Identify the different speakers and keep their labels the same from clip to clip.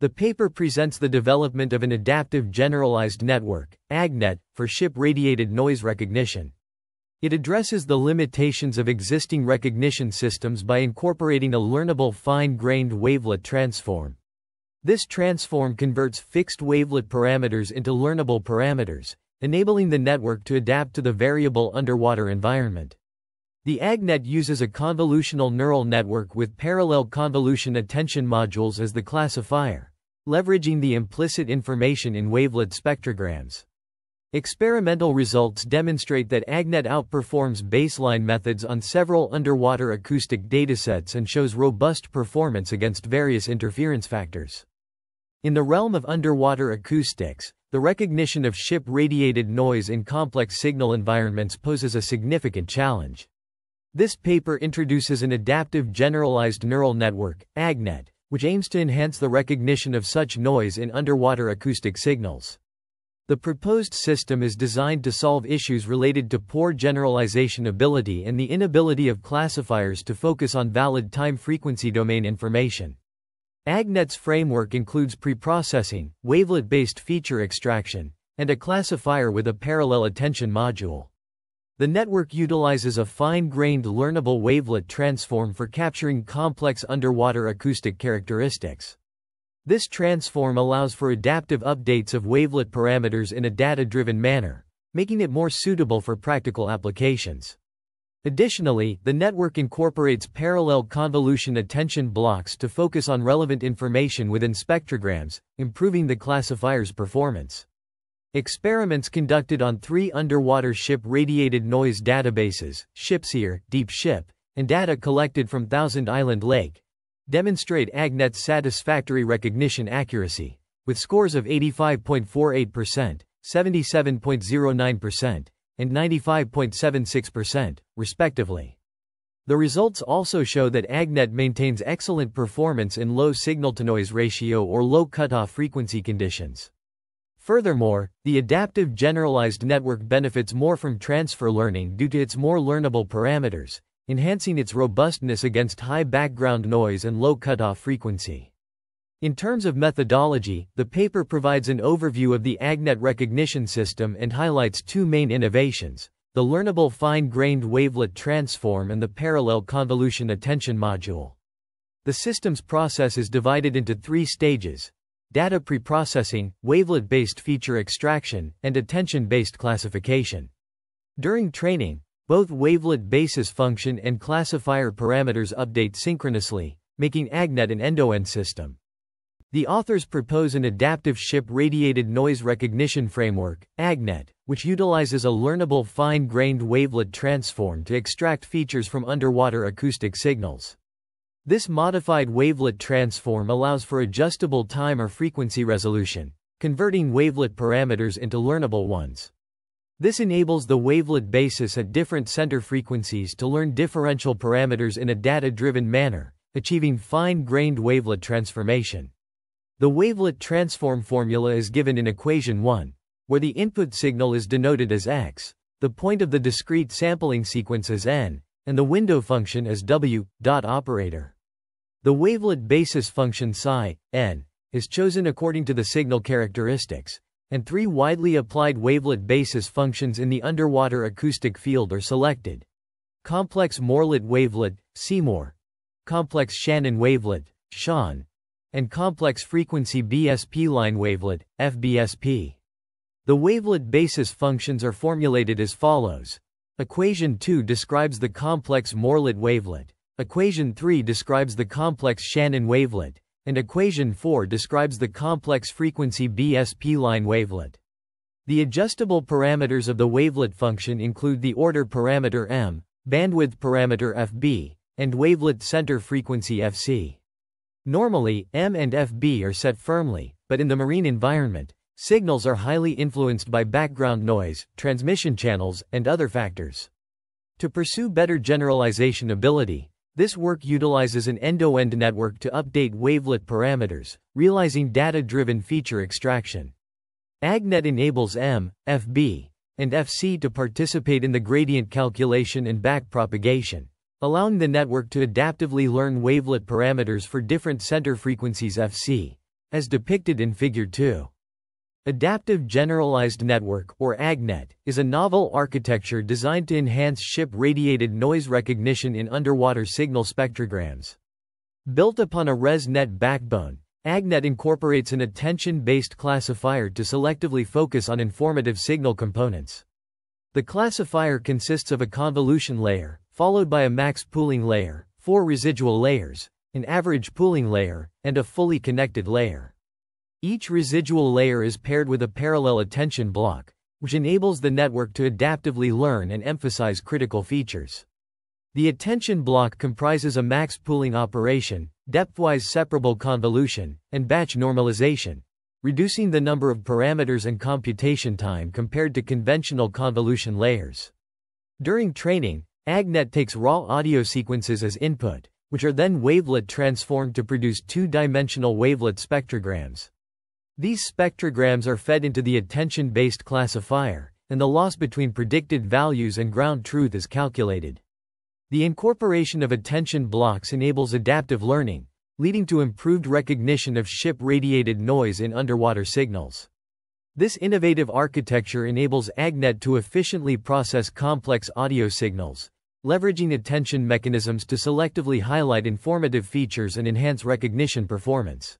Speaker 1: The paper presents the development of an adaptive generalized network, AGNET, for ship-radiated noise recognition. It addresses the limitations of existing recognition systems by incorporating a learnable fine-grained wavelet transform. This transform converts fixed wavelet parameters into learnable parameters, enabling the network to adapt to the variable underwater environment. The AGNET uses a convolutional neural network with parallel convolution attention modules as the classifier, leveraging the implicit information in wavelet spectrograms. Experimental results demonstrate that AGNET outperforms baseline methods on several underwater acoustic datasets and shows robust performance against various interference factors. In the realm of underwater acoustics, the recognition of ship-radiated noise in complex signal environments poses a significant challenge. This paper introduces an adaptive generalized neural network, AGNET, which aims to enhance the recognition of such noise in underwater acoustic signals. The proposed system is designed to solve issues related to poor generalization ability and the inability of classifiers to focus on valid time-frequency domain information. AGNET's framework includes preprocessing, wavelet-based feature extraction, and a classifier with a parallel attention module. The network utilizes a fine-grained learnable wavelet transform for capturing complex underwater acoustic characteristics. This transform allows for adaptive updates of wavelet parameters in a data-driven manner, making it more suitable for practical applications. Additionally, the network incorporates parallel convolution attention blocks to focus on relevant information within spectrograms, improving the classifier's performance. Experiments conducted on three underwater ship radiated noise databases, ShipsEar, Deep Ship, and data collected from Thousand Island Lake, demonstrate AGNET's satisfactory recognition accuracy, with scores of 85.48%, 77.09%, and 95.76%, respectively. The results also show that AGNET maintains excellent performance in low signal-to-noise ratio or low cutoff frequency conditions. Furthermore, the adaptive generalized network benefits more from transfer learning due to its more learnable parameters, enhancing its robustness against high background noise and low cutoff frequency. In terms of methodology, the paper provides an overview of the AGNET recognition system and highlights two main innovations, the learnable fine-grained wavelet transform and the parallel convolution attention module. The system's process is divided into three stages, data preprocessing, wavelet-based feature extraction, and attention-based classification. During training, both wavelet basis function and classifier parameters update synchronously, making AGNET an end-to-end system. The authors propose an adaptive ship-radiated noise recognition framework, AGNET, which utilizes a learnable fine-grained wavelet transform to extract features from underwater acoustic signals. This modified wavelet transform allows for adjustable time or frequency resolution, converting wavelet parameters into learnable ones. This enables the wavelet basis at different center frequencies to learn differential parameters in a data-driven manner, achieving fine-grained wavelet transformation. The wavelet transform formula is given in equation 1, where the input signal is denoted as x, the point of the discrete sampling sequence as n, and the window function as w. Dot operator. The wavelet basis function psi, n, is chosen according to the signal characteristics, and three widely applied wavelet basis functions in the underwater acoustic field are selected. Complex Morlet wavelet, CMOR. Complex Shannon wavelet, Sean. And complex frequency B-spline wavelet, FBSP. The wavelet basis functions are formulated as follows. Equation 2 describes the complex Morlet wavelet. Equation 3 describes the complex Shannon wavelet and equation 4 describes the complex frequency B-spline wavelet. The adjustable parameters of the wavelet function include the order parameter m, bandwidth parameter fb, and wavelet center frequency fc. Normally, m and fb are set firmly, but in the marine environment, signals are highly influenced by background noise, transmission channels, and other factors. To pursue better generalization ability, this work utilizes an end-to-end network to update wavelet parameters, realizing data-driven feature extraction. AGNET enables M, FB, and FC to participate in the gradient calculation and backpropagation, allowing the network to adaptively learn wavelet parameters for different center frequencies FC, as depicted in Figure 2. Adaptive Generalized Network, or AGNET, is a novel architecture designed to enhance ship-radiated noise recognition in underwater signal spectrograms. Built upon a ResNet backbone, AGNET incorporates an attention-based classifier to selectively focus on informative signal components. The classifier consists of a convolution layer, followed by a max pooling layer, four residual layers, an average pooling layer, and a fully connected layer. Each residual layer is paired with a parallel attention block, which enables the network to adaptively learn and emphasize critical features. The attention block comprises a max pooling operation, depthwise separable convolution, and batch normalization, reducing the number of parameters and computation time compared to conventional convolution layers. During training, AgNet takes raw audio sequences as input, which are then wavelet transformed to produce two-dimensional wavelet spectrograms. These spectrograms are fed into the attention-based classifier, and the loss between predicted values and ground truth is calculated. The incorporation of attention blocks enables adaptive learning, leading to improved recognition of ship-radiated noise in underwater signals. This innovative architecture enables AgNet to efficiently process complex audio signals, leveraging attention mechanisms to selectively highlight informative features and enhance recognition performance.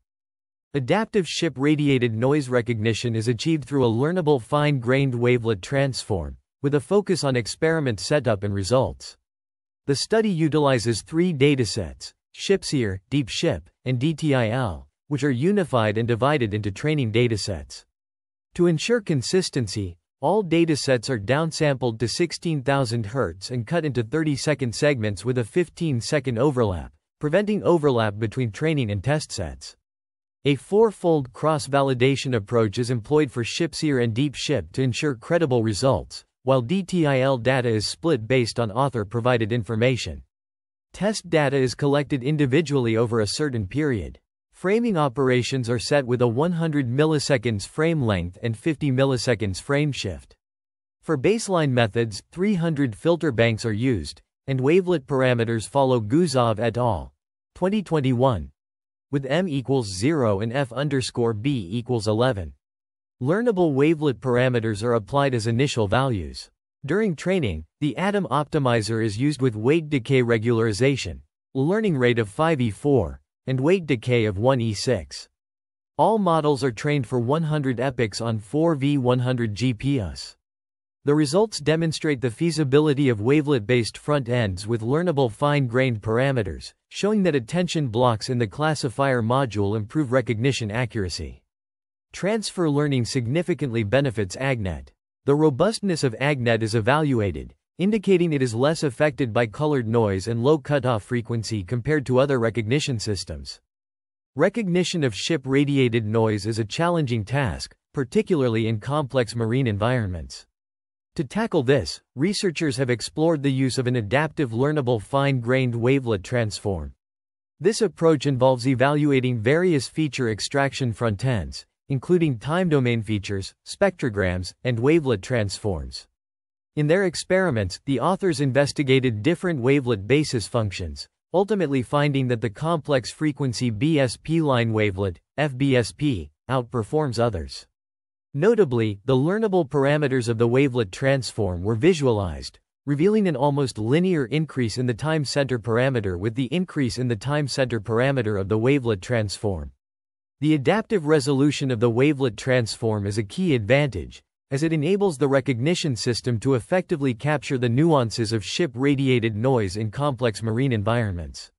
Speaker 1: Adaptive ship-radiated noise recognition is achieved through a learnable fine-grained wavelet transform, with a focus on experiment setup and results. The study utilizes three datasets, ShipsEar, DeepShip, and DTIL, which are unified and divided into training datasets. To ensure consistency, all datasets are downsampled to 16,000 Hz and cut into 30-second segments with a 15-second overlap, preventing overlap between training and test sets. A four-fold cross-validation approach is employed for ShipsEar and Deep Ship to ensure credible results, while DTIL data is split based on author-provided information. Test data is collected individually over a certain period. Framing operations are set with a 100 milliseconds frame length and 50 milliseconds frame shift. For baseline methods, 300 filter banks are used, and wavelet parameters follow Guzov et al. 2021 with m equals 0 and f underscore b equals 11. Learnable wavelet parameters are applied as initial values. During training, the Adam optimizer is used with weight decay regularization, learning rate of 5e4, and weight decay of 1e6. All models are trained for 100 epochs on 4v100 GPUs. The results demonstrate the feasibility of wavelet-based front ends with learnable fine-grained parameters, showing that attention blocks in the classifier module improve recognition accuracy. Transfer learning significantly benefits AgNet. The robustness of AgNet is evaluated, indicating it is less affected by colored noise and low cutoff frequency compared to other recognition systems. Recognition of ship-radiated noise is a challenging task, particularly in complex marine environments. To tackle this, researchers have explored the use of an adaptive learnable fine-grained wavelet transform. This approach involves evaluating various feature extraction frontends, including time domain features, spectrograms, and wavelet transforms. In their experiments, the authors investigated different wavelet basis functions, ultimately finding that the complex frequency B-spline wavelet, FBSP, outperforms others. Notably, the learnable parameters of the wavelet transform were visualized, revealing an almost linear increase in the time center parameter with the increase in the time center parameter of the wavelet transform. The adaptive resolution of the wavelet transform is a key advantage, as it enables the recognition system to effectively capture the nuances of ship-radiated noise in complex marine environments.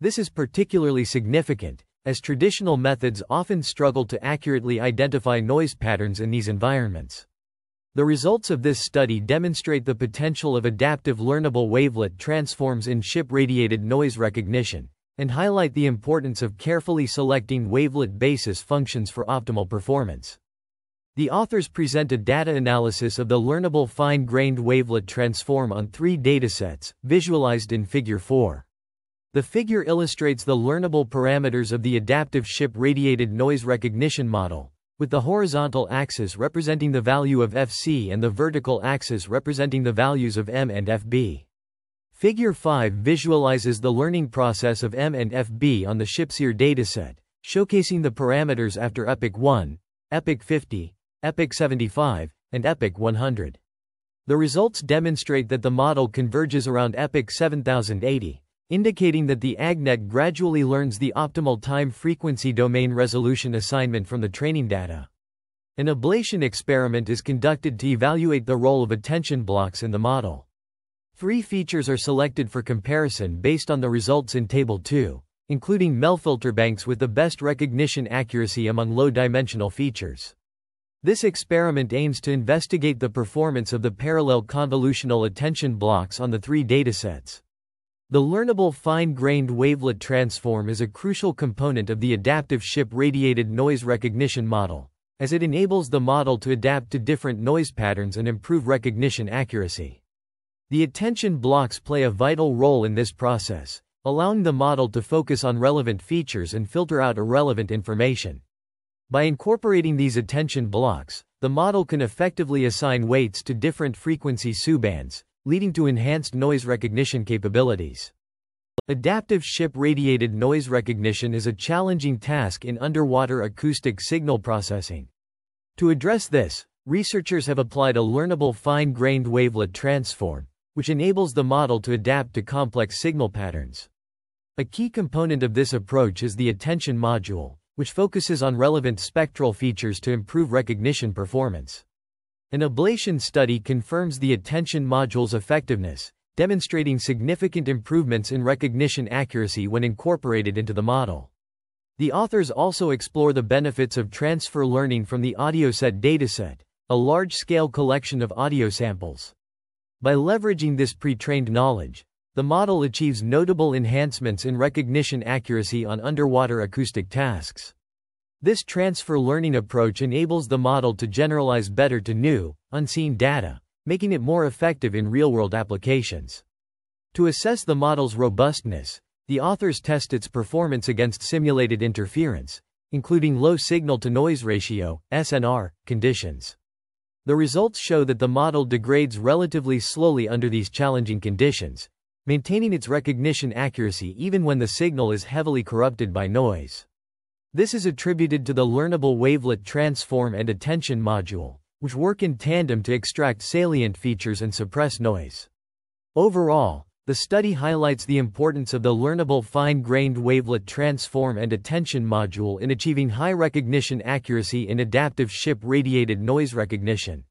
Speaker 1: This is particularly significant, as traditional methods often struggle to accurately identify noise patterns in these environments. The results of this study demonstrate the potential of adaptive learnable wavelet transforms in ship-radiated noise recognition, and highlight the importance of carefully selecting wavelet basis functions for optimal performance. The authors present a data analysis of the learnable fine-grained wavelet transform on three datasets, visualized in Figure 4. The figure illustrates the learnable parameters of the adaptive ship-radiated noise recognition model, with the horizontal axis representing the value of Fc and the vertical axis representing the values of M and Fb. Figure 5 visualizes the learning process of M and Fb on the ShipsEar dataset, showcasing the parameters after Epoch 1, Epoch 50, Epoch 75, and Epoch 100. The results demonstrate that the model converges around Epoch 7080, indicating that the AgNet gradually learns the optimal time frequency domain resolution assignment from the training data. An ablation experiment is conducted to evaluate the role of attention blocks in the model. Three features are selected for comparison based on the results in Table 2, including MEL filter banks with the best recognition accuracy among low-dimensional features. This experiment aims to investigate the performance of the parallel convolutional attention blocks on the three datasets. The learnable fine-grained wavelet transform is a crucial component of the adaptive SHIP radiated noise recognition model, as it enables the model to adapt to different noise patterns and improve recognition accuracy. The attention blocks play a vital role in this process, allowing the model to focus on relevant features and filter out irrelevant information. By incorporating these attention blocks, the model can effectively assign weights to different frequency bands, leading to enhanced noise recognition capabilities. Adaptive SHIP radiated noise recognition is a challenging task in underwater acoustic signal processing. To address this, researchers have applied a learnable fine-grained wavelet transform, which enables the model to adapt to complex signal patterns. A key component of this approach is the attention module, which focuses on relevant spectral features to improve recognition performance. An ablation study confirms the attention module's effectiveness, demonstrating significant improvements in recognition accuracy when incorporated into the model. The authors also explore the benefits of transfer learning from the AudioSet dataset, a large-scale collection of audio samples. By leveraging this pre-trained knowledge, the model achieves notable enhancements in recognition accuracy on underwater acoustic tasks. This transfer learning approach enables the model to generalize better to new, unseen data, making it more effective in real-world applications. To assess the model's robustness, the authors test its performance against simulated interference, including low signal-to-noise ratio, SNR, conditions. The results show that the model degrades relatively slowly under these challenging conditions, maintaining its recognition accuracy even when the signal is heavily corrupted by noise. This is attributed to the learnable wavelet transform and attention module, which work in tandem to extract salient features and suppress noise. Overall, the study highlights the importance of the learnable fine-grained wavelet transform and attention module in achieving high recognition accuracy in adaptive SHIP radiated noise recognition.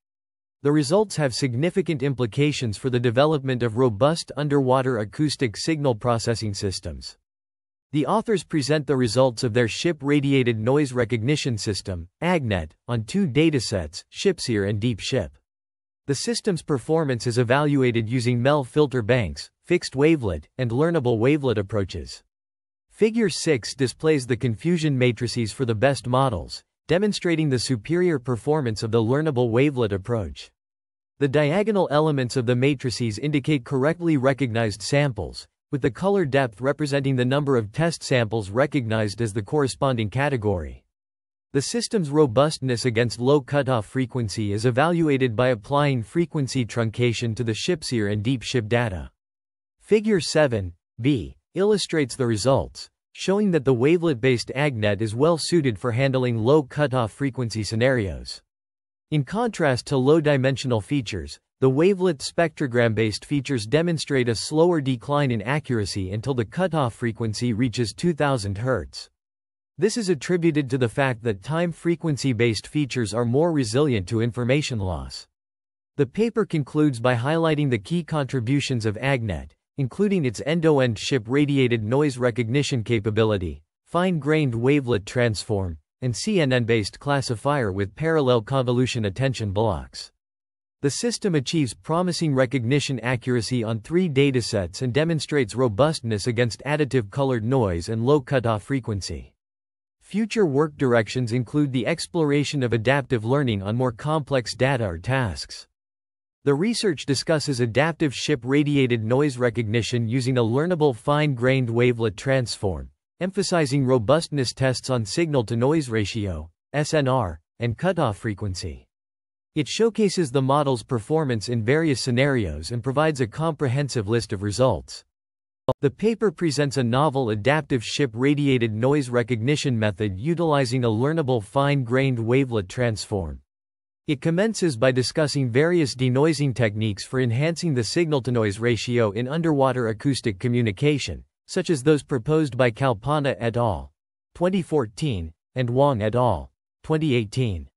Speaker 1: The results have significant implications for the development of robust underwater acoustic signal processing systems. The authors present the results of their SHIP radiated noise recognition system, AgNet, on two datasets, ShipsEar and DeepShip. The system's performance is evaluated using MEL filter banks, fixed wavelet, and learnable wavelet approaches. Figure 6 displays the confusion matrices for the best models, demonstrating the superior performance of the learnable wavelet approach. The diagonal elements of the matrices indicate correctly recognized samples, with the color depth representing the number of test samples recognized as the corresponding category. The system's robustness against low cutoff frequency is evaluated by applying frequency truncation to the ShipsEar and DeepShip data. Figure 7, b, illustrates the results, showing that the wavelet-based AgNet is well suited for handling low cutoff frequency scenarios. In contrast to low-dimensional features, the wavelet spectrogram-based features demonstrate a slower decline in accuracy until the cutoff frequency reaches 2000 Hz. This is attributed to the fact that time frequency-based features are more resilient to information loss. The paper concludes by highlighting the key contributions of AgNet, including its end-to-end SHIP radiated noise recognition capability, fine-grained wavelet transform, and CNN-based classifier with parallel convolution attention blocks. The system achieves promising recognition accuracy on three datasets and demonstrates robustness against additive colored noise and low cutoff frequency. Future work directions include the exploration of adaptive learning on more complex data or tasks. The research discusses adaptive SHIP radiated noise recognition using a learnable fine-grained wavelet transform, emphasizing robustness tests on signal-to-noise ratio, SNR, and cutoff frequency. It showcases the model's performance in various scenarios and provides a comprehensive list of results. The paper presents a novel adaptive ship radiated noise recognition method utilizing a learnable fine-grained wavelet transform. It commences by discussing various denoising techniques for enhancing the signal-to-noise ratio in underwater acoustic communication, such as those proposed by Kalpana et al. 2014, and Wang et al. 2018.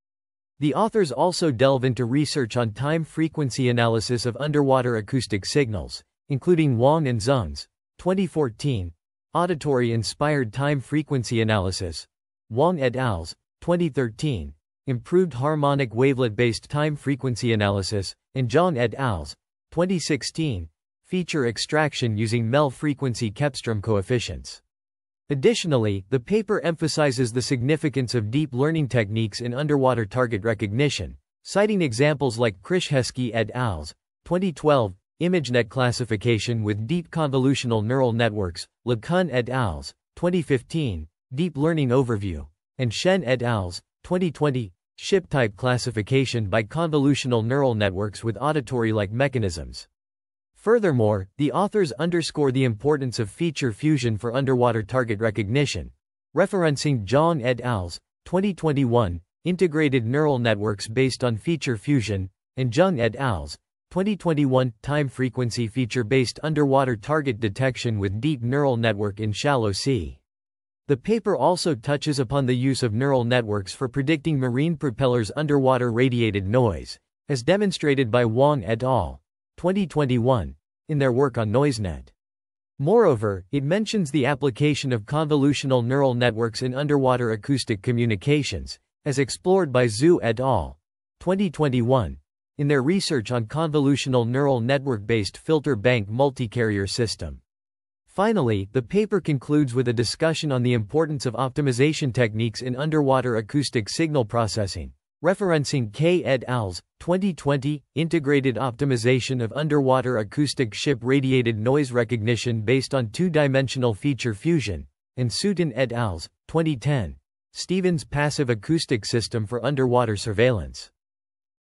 Speaker 1: The authors also delve into research on time-frequency analysis of underwater acoustic signals, including Wang and Zheng's 2014 auditory-inspired time-frequency analysis, Wang et al.'s 2013 improved harmonic wavelet-based time-frequency analysis, and Zhang et al.'s 2016 feature extraction using MEL frequency cepstrum coefficients. Additionally, the paper emphasizes the significance of deep learning techniques in underwater target recognition, citing examples like Krizhevsky et al.'s 2012 ImageNet classification with deep convolutional neural networks, LeCun et al.'s 2015 Deep Learning Overview, and Shen et al.'s 2020 Ship type classification by convolutional neural networks with auditory-like mechanisms. Furthermore, the authors underscore the importance of feature fusion for underwater target recognition, referencing Zhang et al.'s 2021 Integrated Neural Networks based on Feature Fusion, and Jung et al.'s 2021 Time Frequency Feature-based Underwater Target Detection with Deep Neural Network in Shallow Sea. The paper also touches upon the use of neural networks for predicting marine propellers' underwater radiated noise, as demonstrated by Wang et al. 2021, in their work on NoiseNet. Moreover, it mentions the application of convolutional neural networks in underwater acoustic communications, as explored by Zhu et al. 2021, in their research on convolutional neural network-based filter bank multicarrier system. Finally, the paper concludes with a discussion on the importance of optimization techniques in underwater acoustic signal processing, Referencing K. et al.'s 2020 Integrated Optimization of Underwater Acoustic Ship Radiated Noise Recognition based on Two-Dimensional Feature Fusion, and Sutin et al.'s 2010 Stevens Passive Acoustic System for Underwater Surveillance.